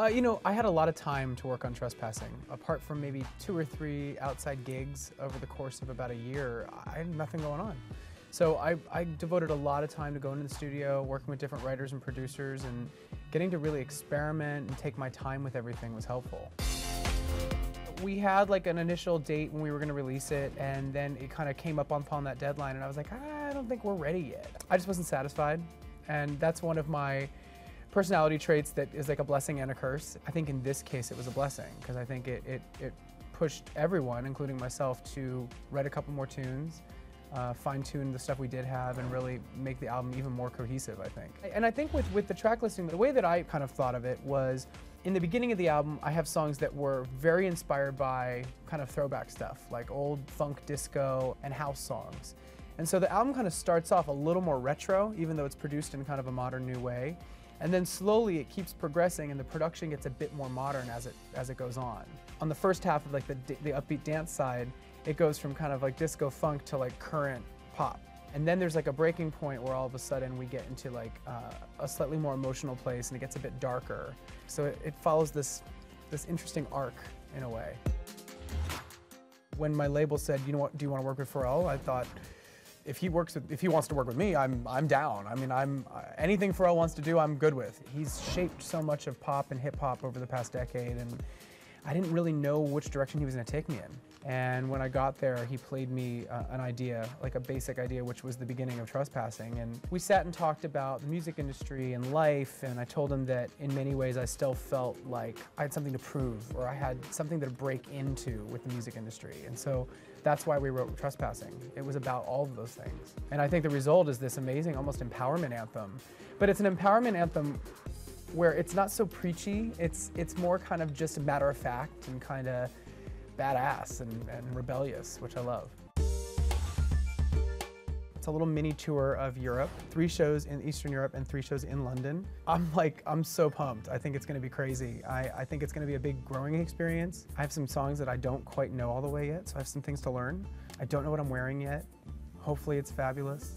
Uh, you know, I had a lot of time to work on Trespassing. Apart from maybe two or three outside gigs over the course of about a year, I had nothing going on. So I, I devoted a lot of time to going to the studio, working with different writers and producers, and getting to really experiment and take my time with everything was helpful. We had like an initial date when we were going to release it, and then it kind of came up upon that deadline, and I was like, I don't think we're ready yet. I just wasn't satisfied, and that's one of my personality traits that is like a blessing and a curse. I think in this case it was a blessing because I think it, it, it pushed everyone, including myself, to write a couple more tunes, uh, fine tune the stuff we did have, and really make the album even more cohesive, I think. And I think with, with the track listing, the way that I kind of thought of it was in the beginning of the album, I have songs that were very inspired by kind of throwback stuff, like old funk disco and house songs. And so the album kind of starts off a little more retro, even though it's produced in kind of a modern new way. And then slowly it keeps progressing and the production gets a bit more modern as it, as it goes on. On the first half of like the, the upbeat dance side, it goes from kind of like disco funk to like current pop. And then there's like a breaking point where all of a sudden we get into like uh, a slightly more emotional place and it gets a bit darker. So it, it follows this, this interesting arc in a way. When my label said, you know what, do you want to work with Pharrell? I thought, if he works with, if he wants to work with me, I'm I'm down. I mean, I'm anything Pharrell wants to do, I'm good with. He's shaped so much of pop and hip hop over the past decade, and I didn't really know which direction he was going to take me in. And when I got there, he played me uh, an idea, like a basic idea, which was the beginning of trespassing. And we sat and talked about the music industry and life. And I told him that in many ways, I still felt like I had something to prove or I had something to break into with the music industry. And so that's why we wrote Trespassing. It was about all of those things. And I think the result is this amazing, almost empowerment anthem. But it's an empowerment anthem where it's not so preachy. It's it's more kind of just matter of fact and kind of badass and, and rebellious, which I love. It's a little mini tour of Europe, three shows in Eastern Europe and three shows in London. I'm like, I'm so pumped. I think it's gonna be crazy. I, I think it's gonna be a big growing experience. I have some songs that I don't quite know all the way yet, so I have some things to learn. I don't know what I'm wearing yet. Hopefully it's fabulous.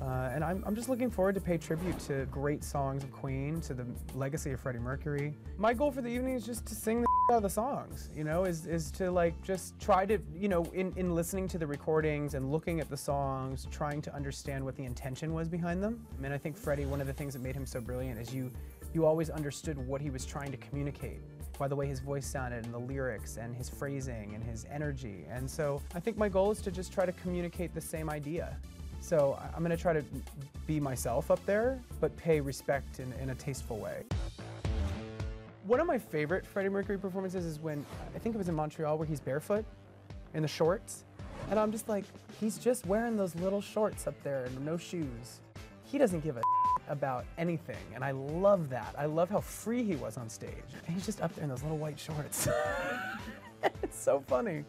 Uh, and I'm, I'm, just looking forward to pay tribute to great songs of Queen, to the legacy of Freddie Mercury. My goal for the evening is just to sing the out of the songs, you know, is, is to like just try to, you know, in, in listening to the recordings and looking at the songs, trying to understand what the intention was behind them. I mean, I think Freddie, one of the things that made him so brilliant is you, you always understood what he was trying to communicate by the way his voice sounded and the lyrics and his phrasing and his energy. And so I think my goal is to just try to communicate the same idea. So I'm gonna try to be myself up there, but pay respect in, in a tasteful way. One of my favorite Freddie Mercury performances is when, I think it was in Montreal, where he's barefoot in the shorts. And I'm just like, he's just wearing those little shorts up there and no shoes. He doesn't give a about anything, and I love that. I love how free he was on stage. And he's just up there in those little white shorts. it's so funny.